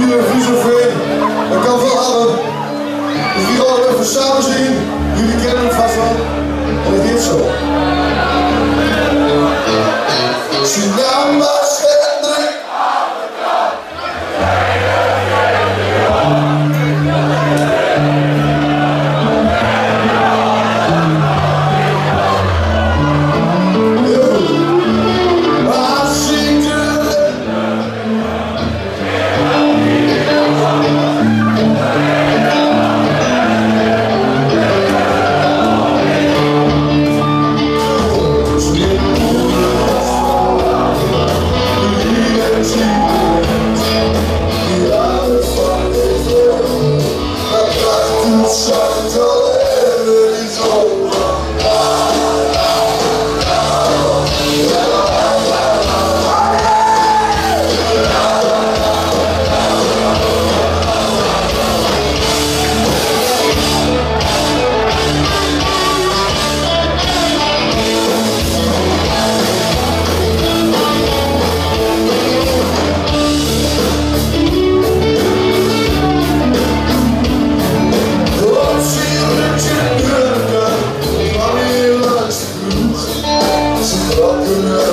Huur, Vieselveen, dat kan voor allen. Dus die gaan we even samen zien. Jullie kennen het vast wel. En het is zo.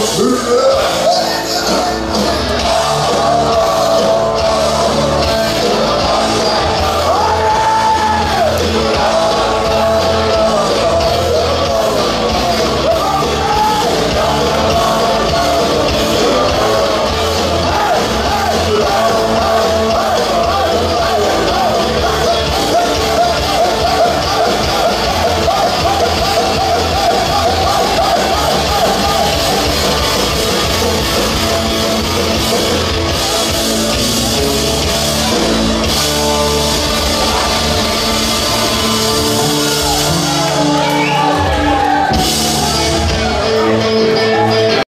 Yeah.